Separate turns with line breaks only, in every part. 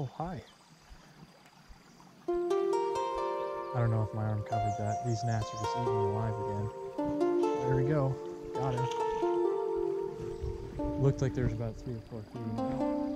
Oh, hi. I don't know if my arm covered that. These gnats are just eating me alive again. There we go. Got him. Looked like there's about three or four feet.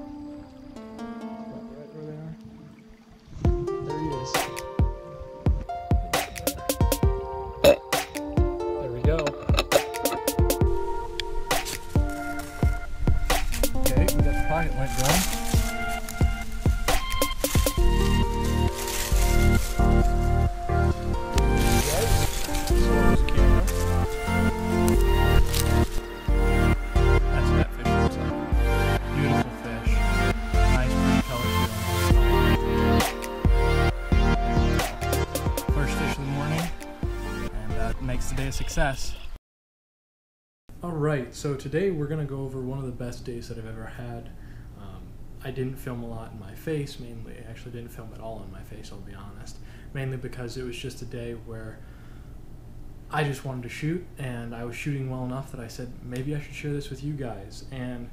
Day a success. Alright, so today we're going to go over one of the best days that I've ever had. Um, I didn't film a lot in my face, mainly. I actually didn't film at all in my face, I'll be honest. Mainly because it was just a day where I just wanted to shoot, and I was shooting well enough that I said maybe I should share this with you guys. And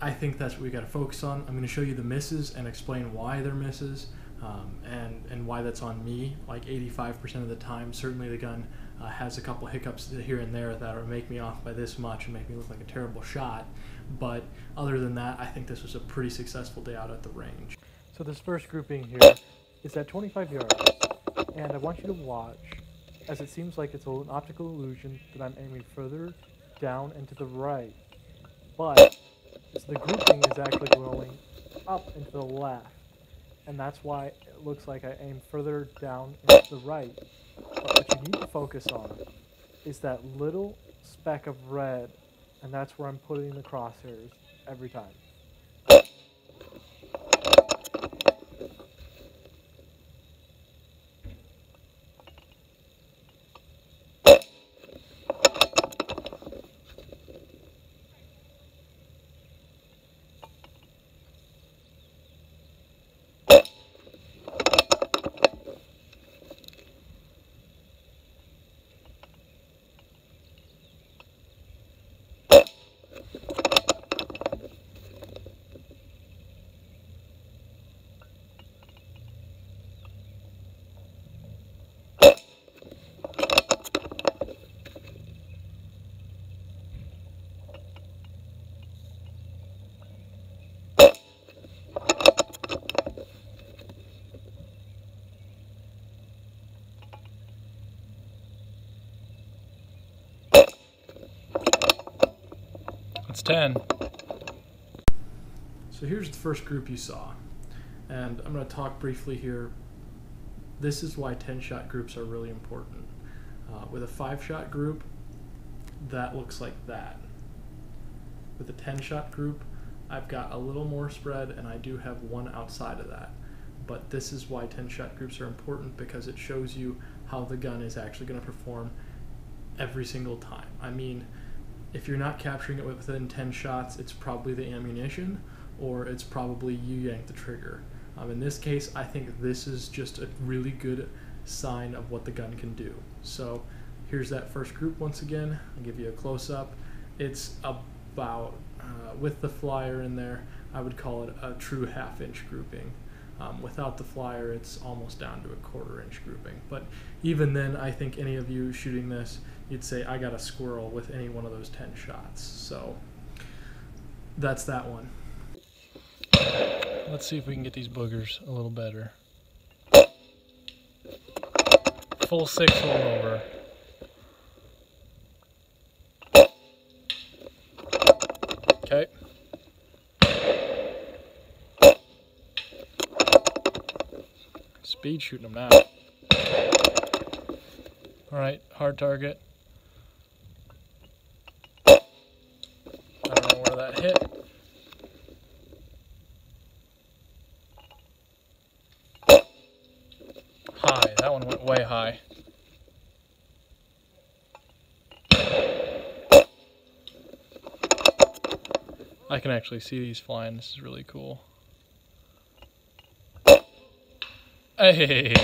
I think that's what we got to focus on. I'm going to show you the misses and explain why they're misses, um, and and why that's on me. Like 85% of the time, certainly the gun uh, has a couple hiccups here and there that will make me off by this much and make me look like a terrible shot. But other than that, I think this was a pretty successful day out at the range. So this first grouping here is at 25 yards, and I want you to watch as it seems like it's an optical illusion that I'm aiming further down and to the right. But the grouping is actually going up and to the left. And that's why it looks like I aim further down and to the right. But what you need to focus on is that little speck of red, and that's where I'm putting the crosshairs every time.
It's 10.
So here's the first group you saw. And I'm going to talk briefly here. This is why 10 shot groups are really important. Uh, with a 5 shot group, that looks like that. With a 10 shot group, I've got a little more spread and I do have one outside of that. But this is why 10 shot groups are important because it shows you how the gun is actually going to perform every single time. I mean, if you're not capturing it within 10 shots, it's probably the ammunition or it's probably you yank the trigger. Um, in this case, I think this is just a really good sign of what the gun can do. So here's that first group once again. I'll give you a close up. It's about, uh, with the flyer in there, I would call it a true half inch grouping. Um, without the flyer, it's almost down to a quarter inch grouping. But even then, I think any of you shooting this, you'd say, I got a squirrel with any one of those 10 shots. So that's that one.
Let's see if we can get these boogers a little better. Full six all over. Okay. Speed shooting them now. Alright, hard target. I don't know where that hit. High. That went way high. I can actually see these flying. This is really cool. Hey!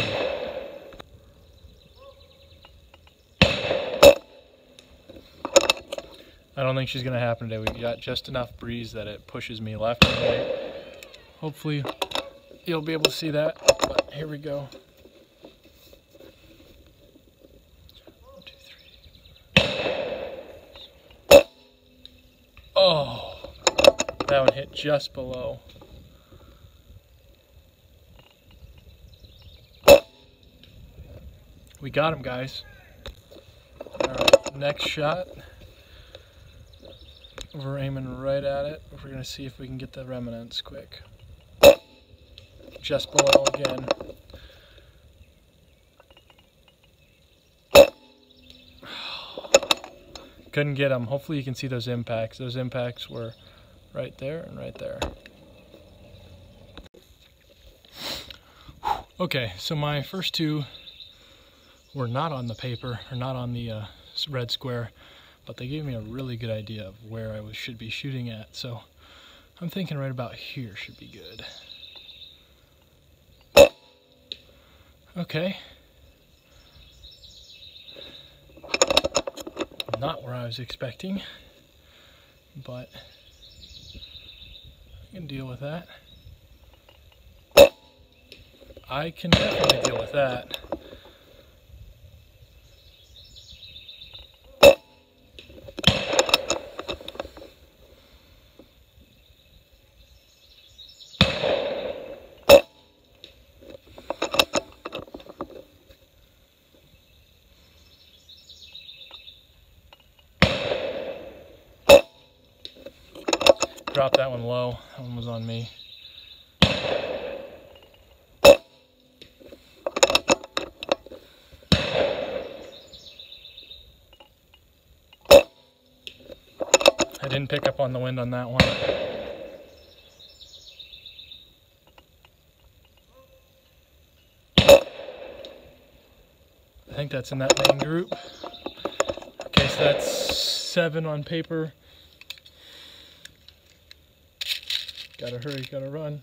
I don't think she's going to happen today. We've got just enough breeze that it pushes me left and right. Hopefully you'll be able to see that. But here we go. One, two, three. Oh, just below. We got him, guys. All right, next shot. We're aiming right at it. We're gonna see if we can get the remnants quick. Just below again. Couldn't get them. Hopefully you can see those impacts. Those impacts were right there and right there. Okay, so my first two were not on the paper or not on the uh, red square, but they gave me a really good idea of where I was, should be shooting at. So I'm thinking right about here should be good. Okay. Not where I was expecting, but can deal with that. I can definitely deal with that. Drop that one low. That one was on me. I didn't pick up on the wind on that one. I think that's in that main group. Okay, so that's seven on paper. Gotta hurry, gotta run.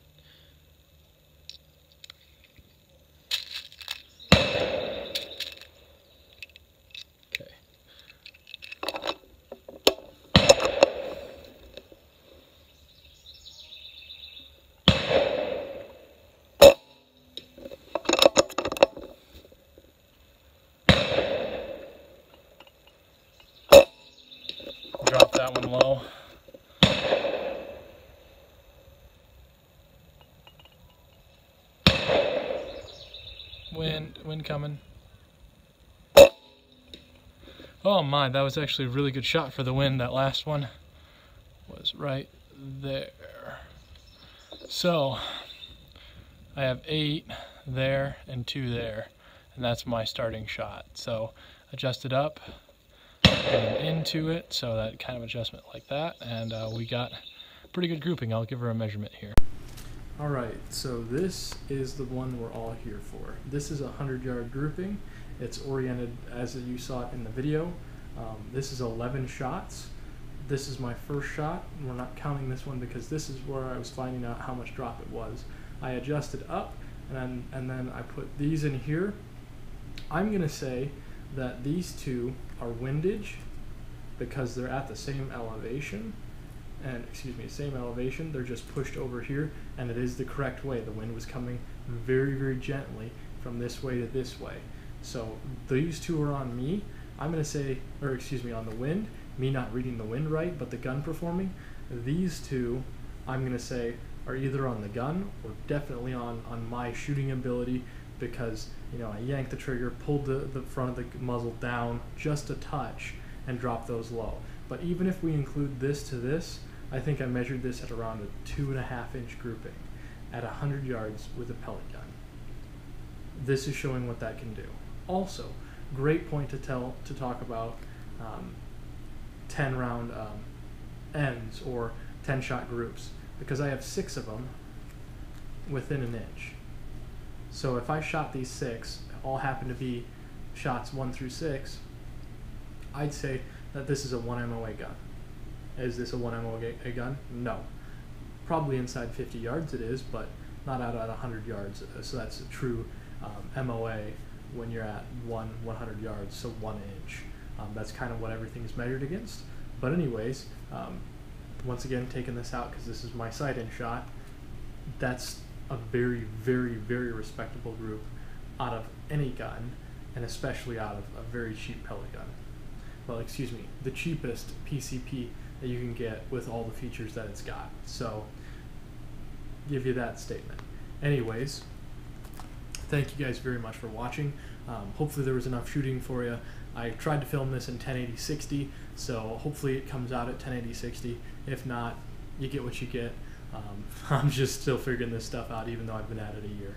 Drop that one low. Coming. Oh my, that was actually a really good shot for the wind. That last one was right there. So, I have eight there and two there, and that's my starting shot. So, adjust it up and into it, so that kind of adjustment like that, and uh, we got pretty good grouping. I'll give her a measurement here.
All right, so this is the one we're all here for. This is a 100 yard grouping. It's oriented as you saw it in the video. Um, this is 11 shots. This is my first shot. We're not counting this one because this is where I was finding out how much drop it was. I adjusted up and and then I put these in here. I'm going to say that these two are windage because they're at the same elevation and excuse me, same elevation. They're just pushed over here, and it is the correct way. The wind was coming very, very gently from this way to this way. So these two are on me. I'm going to say, or excuse me, on the wind, me not reading the wind right, but the gun performing. These two, I'm going to say, are either on the gun or definitely on, on my shooting ability because, you know, I yanked the trigger, pulled the, the front of the muzzle down just a touch, and dropped those low. But even if we include this to this, I think I measured this at around a two and a half inch grouping at 100 yards with a pellet gun. This is showing what that can do. Also, great point to tell to talk about um, 10 round um, ends or 10 shot groups because I have six of them within an inch. So if I shot these six, all happen to be shots one through six, I'd say that this is a one MOA gun. Is this a one MOA gun? No. Probably inside 50 yards it is, but not out at 100 yards. Uh, So that's a true um, MOA when you're at one 100 yards, so one inch. Um, that's kind of what everything is measured against. But anyways, um, once again taking this out because this is my sight-in shot. That's a very, very, very respectable group out of any gun, and especially out of a very cheap pellet gun. Well, excuse me, the cheapest PCP that you can get with all the features that it's got. So, give you that statement. Anyways, thank you guys very much for watching. Um, hopefully, there was enough shooting for you. I tried to film this in 1080 60, so hopefully, it comes out at 1080 60. If not, you get what you get. Um, I'm just still figuring this stuff out, even though I've been at it a year.